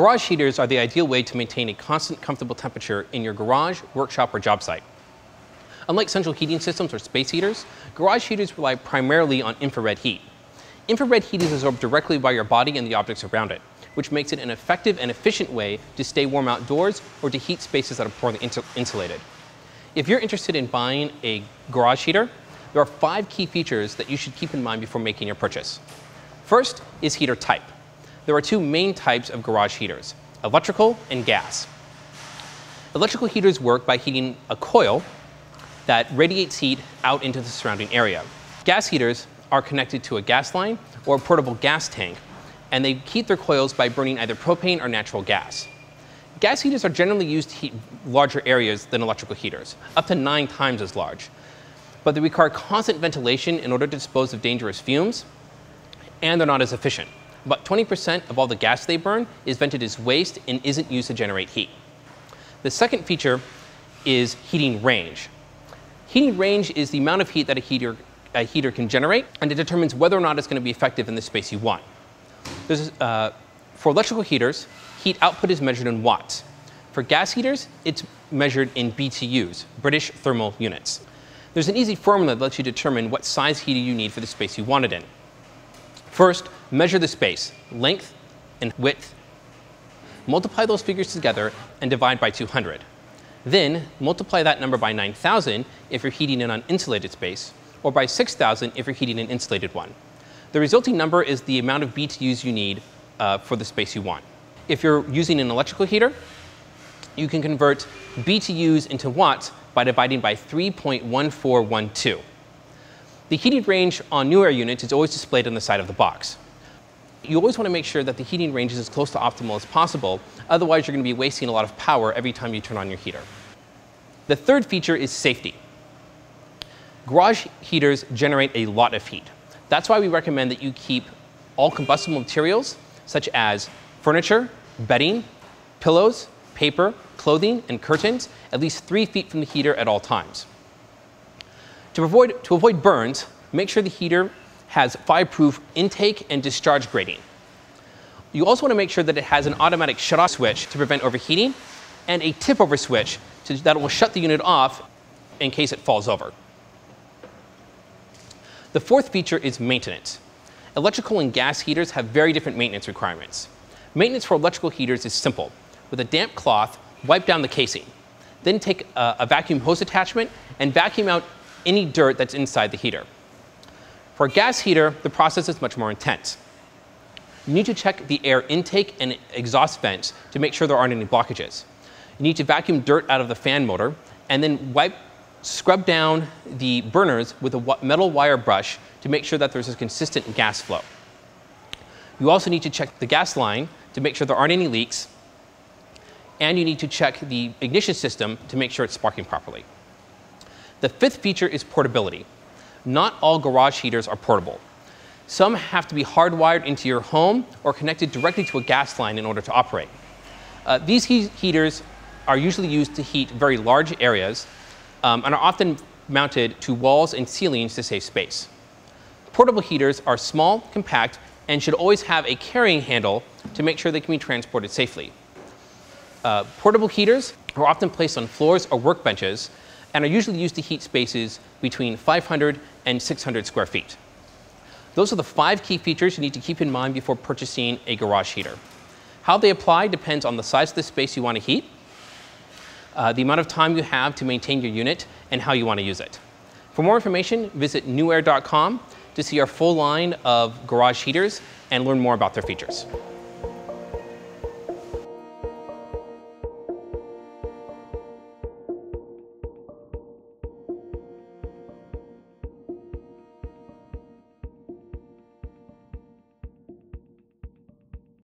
Garage heaters are the ideal way to maintain a constant comfortable temperature in your garage, workshop, or job site. Unlike central heating systems or space heaters, garage heaters rely primarily on infrared heat. Infrared heat is absorbed directly by your body and the objects around it, which makes it an effective and efficient way to stay warm outdoors or to heat spaces that are poorly insulated. If you're interested in buying a garage heater, there are five key features that you should keep in mind before making your purchase. First is heater type. There are two main types of garage heaters, electrical and gas. Electrical heaters work by heating a coil that radiates heat out into the surrounding area. Gas heaters are connected to a gas line or a portable gas tank, and they heat their coils by burning either propane or natural gas. Gas heaters are generally used to heat larger areas than electrical heaters, up to nine times as large. But they require constant ventilation in order to dispose of dangerous fumes, and they're not as efficient. About 20% of all the gas they burn is vented as waste and isn't used to generate heat. The second feature is heating range. Heating range is the amount of heat that a heater, a heater can generate, and it determines whether or not it's going to be effective in the space you want. Uh, for electrical heaters, heat output is measured in watts. For gas heaters, it's measured in BTUs, British thermal units. There's an easy formula that lets you determine what size heater you need for the space you want it in. First, measure the space, length and width. Multiply those figures together and divide by 200. Then, multiply that number by 9,000 if you're heating an uninsulated space, or by 6,000 if you're heating an insulated one. The resulting number is the amount of BTUs you need uh, for the space you want. If you're using an electrical heater, you can convert BTUs into watts by dividing by 3.1412. The heating range on NewAir units is always displayed on the side of the box. You always want to make sure that the heating range is as close to optimal as possible, otherwise you're going to be wasting a lot of power every time you turn on your heater. The third feature is safety. Garage heaters generate a lot of heat. That's why we recommend that you keep all combustible materials, such as furniture, bedding, pillows, paper, clothing, and curtains at least three feet from the heater at all times. To avoid, to avoid burns, make sure the heater has fireproof intake and discharge grating. You also want to make sure that it has an automatic shut-off switch to prevent overheating and a tip-over switch that will shut the unit off in case it falls over. The fourth feature is maintenance. Electrical and gas heaters have very different maintenance requirements. Maintenance for electrical heaters is simple. With a damp cloth, wipe down the casing. Then take a, a vacuum hose attachment and vacuum out any dirt that's inside the heater. For a gas heater, the process is much more intense. You need to check the air intake and exhaust vents to make sure there aren't any blockages. You need to vacuum dirt out of the fan motor and then wipe, scrub down the burners with a metal wire brush to make sure that there's a consistent gas flow. You also need to check the gas line to make sure there aren't any leaks, and you need to check the ignition system to make sure it's sparking properly. The fifth feature is portability. Not all garage heaters are portable. Some have to be hardwired into your home or connected directly to a gas line in order to operate. Uh, these he heaters are usually used to heat very large areas um, and are often mounted to walls and ceilings to save space. Portable heaters are small, compact, and should always have a carrying handle to make sure they can be transported safely. Uh, portable heaters are often placed on floors or workbenches and are usually used to heat spaces between 500 and 600 square feet. Those are the five key features you need to keep in mind before purchasing a garage heater. How they apply depends on the size of the space you want to heat, uh, the amount of time you have to maintain your unit, and how you want to use it. For more information, visit newair.com to see our full line of garage heaters and learn more about their features.